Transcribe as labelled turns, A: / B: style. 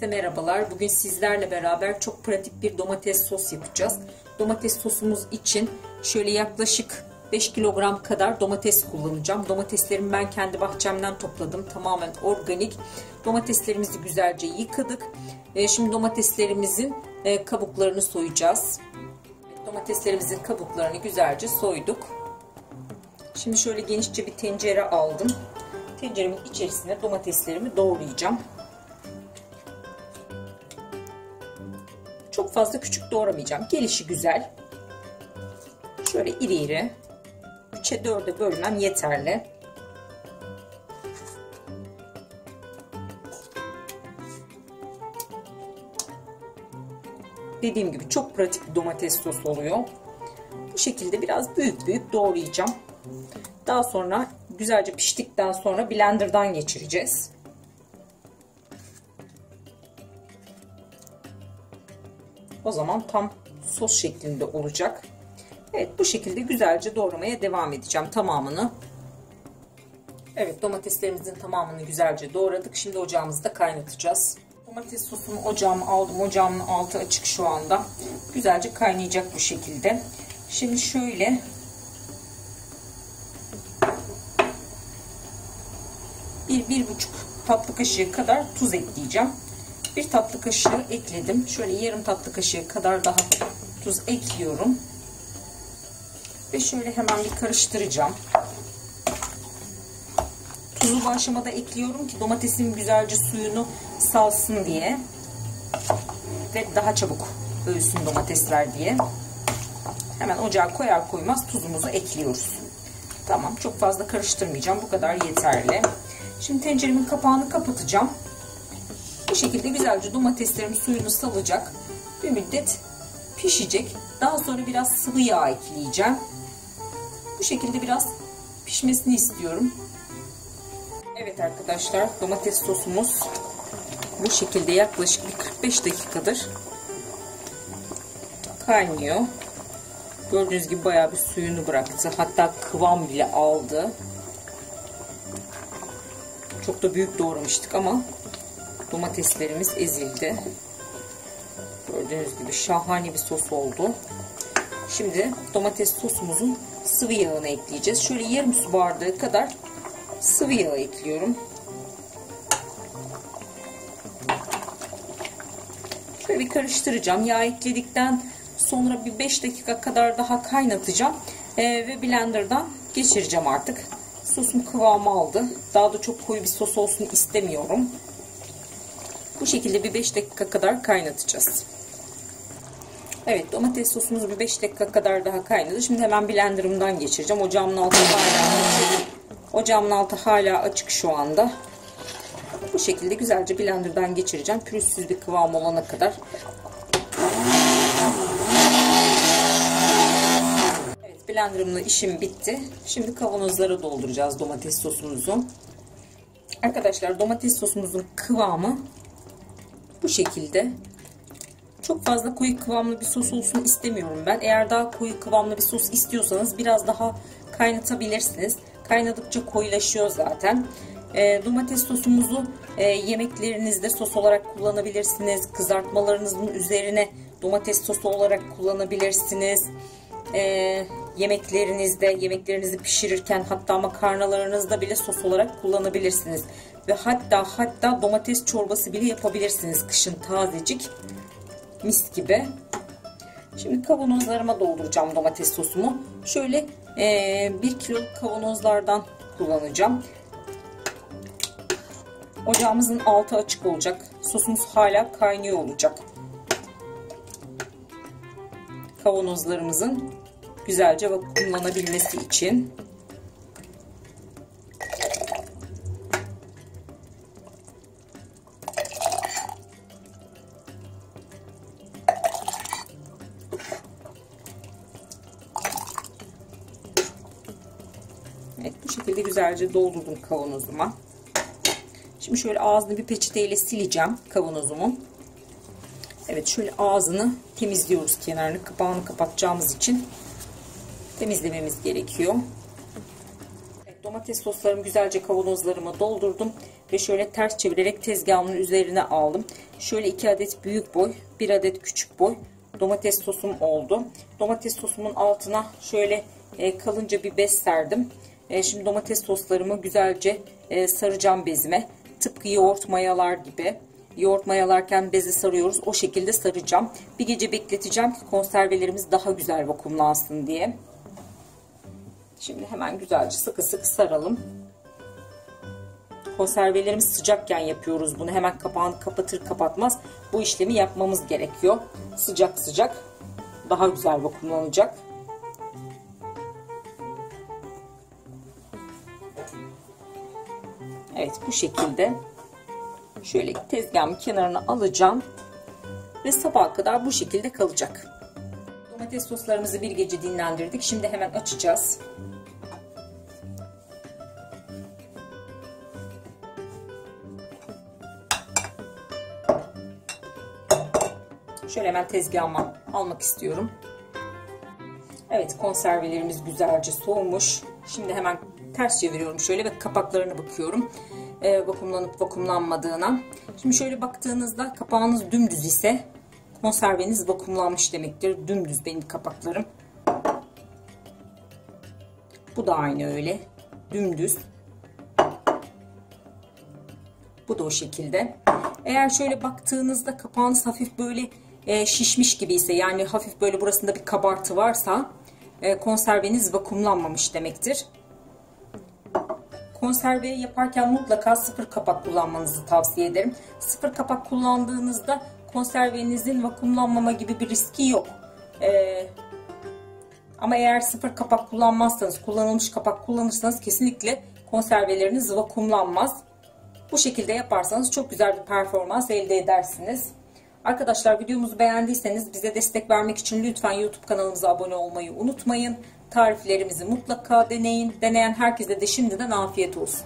A: Herkese merhabalar. Bugün sizlerle beraber çok pratik bir domates sos yapacağız. Domates sosumuz için şöyle yaklaşık 5 kilogram kadar domates kullanacağım. Domateslerimi ben kendi bahçemden topladım. Tamamen organik. Domateslerimizi güzelce yıkadık. E, şimdi domateslerimizin e, kabuklarını soyacağız. Domateslerimizin kabuklarını güzelce soyduk. Şimdi şöyle genişçe bir tencere aldım. Tenceremin içerisine domateslerimi doğrayacağım. Çok fazla küçük doğramayacağım. Gelişi güzel. Şöyle iri iri. 3'e 4'e bölmem yeterli. Dediğim gibi çok pratik bir domates sosu oluyor. Bu şekilde biraz büyük büyük doğrayacağım. Daha sonra güzelce piştikten sonra blenderdan geçireceğiz. O zaman tam sos şeklinde olacak. Evet bu şekilde güzelce doğramaya devam edeceğim tamamını. Evet domateslerimizin tamamını güzelce doğradık. Şimdi ocağımızda kaynatacağız. Domates sosumu ocağıma aldım. Ocağımın altı açık şu anda. Güzelce kaynayacak bu şekilde. Şimdi şöyle bir, bir buçuk tatlı kaşığı kadar tuz ekleyeceğim. Bir tatlı kaşığı ekledim. Şöyle yarım tatlı kaşığı kadar daha tuz ekliyorum. Ve şöyle hemen bir karıştıracağım. Tuzu bu aşamada ekliyorum ki domatesin güzelce suyunu salsın diye. Ve daha çabuk ölsün domatesler diye. Hemen ocağa koyar koymaz tuzumuzu ekliyoruz. Tamam çok fazla karıştırmayacağım. Bu kadar yeterli. Şimdi tenceremin kapağını kapatacağım. Bu şekilde güzelce domateslerim suyunu salacak. Bir müddet pişecek. Daha sonra biraz sıvı yağ ekleyeceğim. Bu şekilde biraz pişmesini istiyorum. Evet arkadaşlar domates sosumuz bu şekilde yaklaşık bir 45 dakikadır kaynıyor. Gördüğünüz gibi bayağı bir suyunu bıraktı. Hatta kıvam bile aldı. Çok da büyük doğramıştık ama domateslerimiz ezildi. Gördüğünüz gibi şahane bir sos oldu. Şimdi domates sosumuzun sıvı yağını ekleyeceğiz. Şöyle yarım su bardağı kadar sıvı yağ ekliyorum. Şöyle bir karıştıracağım. Yağ ekledikten sonra bir 5 dakika kadar daha kaynatacağım. Ee, ve blenderdan geçireceğim artık. Sosum kıvamı aldı. Daha da çok koyu bir sos olsun istemiyorum. Bu şekilde bir 5 dakika kadar kaynatacağız. Evet domates sosumuz bir 5 dakika kadar daha kaynadı. Şimdi hemen blenderımdan geçireceğim. Ocağımın altı hala açık. Ocağımın altı hala açık şu anda. Bu şekilde güzelce blenderdan geçireceğim. Pürüzsüz bir kıvam olana kadar. Evet blenderımla işim bitti. Şimdi kavanozlara dolduracağız domates sosumuzu. Arkadaşlar domates sosumuzun kıvamı bu şekilde. Çok fazla koyu kıvamlı bir sos olsun istemiyorum ben. Eğer daha koyu kıvamlı bir sos istiyorsanız biraz daha kaynatabilirsiniz. Kaynadıkça koyulaşıyor zaten. E, domates sosumuzu e, yemeklerinizde sos olarak kullanabilirsiniz. Kızartmalarınızın üzerine domates sosu olarak kullanabilirsiniz. E, yemeklerinizde, yemeklerinizi pişirirken hatta makarnalarınızda bile sos olarak kullanabilirsiniz. Ve hatta hatta domates çorbası bile yapabilirsiniz kışın tazecik. Mis gibi. Şimdi kavanozlarıma dolduracağım domates sosumu. Şöyle e, 1 kilo kavanozlardan kullanacağım. Ocağımızın altı açık olacak. Sosumuz hala kaynıyor olacak. Kavanozlarımızın güzelce vakumlanabilmesi için. Evet bu şekilde güzelce doldurdum kavanozuma. Şimdi şöyle ağzını bir peçeteyle sileceğim kavanozumun. Evet şöyle ağzını temizliyoruz kenarını kapağını kapatacağımız için temizlememiz gerekiyor. Evet, domates soslarımı güzelce kavanozlarıma doldurdum. ve şöyle ters çevirerek tezgahımın üzerine aldım. Şöyle 2 adet büyük boy, 1 adet küçük boy domates sosum oldu. Domates sosumun altına şöyle e, kalınca bir bez serdim. E, şimdi domates soslarımı güzelce e, saracağım bezime. Tıpkı yoğurt mayalar gibi. Yoğurt mayalarken bezi sarıyoruz. O şekilde saracağım. Bir gece bekleteceğim ki konservelerimiz daha güzel vakumlansın diye. Şimdi hemen güzelce sıkı sıkı saralım. Konservelerimiz sıcakken yapıyoruz bunu. Hemen kapağını kapatır kapatmaz bu işlemi yapmamız gerekiyor. Sıcak sıcak daha güzel vakumlanacak. Evet bu şekilde şöyle tezgahımın kenarına alacağım ve sabaha kadar bu şekilde kalacak. Domates soslarımızı bir gece dinlendirdik. Şimdi hemen açacağız. Şöyle hemen tezgahıma almak istiyorum. Evet konservelerimiz güzelce soğumuş. Şimdi hemen ters çeviriyorum şöyle ve kapaklarına bakıyorum. E, vakumlanıp vakumlanmadığına. Şimdi şöyle baktığınızda kapağınız dümdüz ise konserveniz vakumlanmış demektir. Dümdüz benim kapaklarım. Bu da aynı öyle. Dümdüz. Bu da o şekilde. Eğer şöyle baktığınızda kapağınız hafif böyle e, şişmiş gibi ise yani hafif böyle burasında bir kabartı varsa e, konserveniz vakumlanmamış demektir. Konserve yaparken mutlaka sıfır kapak kullanmanızı tavsiye ederim. Sıfır kapak kullandığınızda konservenizin vakumlanmama gibi bir riski yok. Ee, ama eğer sıfır kapak kullanmazsanız, kullanılmış kapak kullanırsanız kesinlikle konserveleriniz vakumlanmaz. Bu şekilde yaparsanız çok güzel bir performans elde edersiniz. Arkadaşlar videomuzu beğendiyseniz bize destek vermek için lütfen YouTube kanalımıza abone olmayı unutmayın. Tariflerimizi mutlaka deneyin. Deneyen herkese de şimdiden afiyet olsun.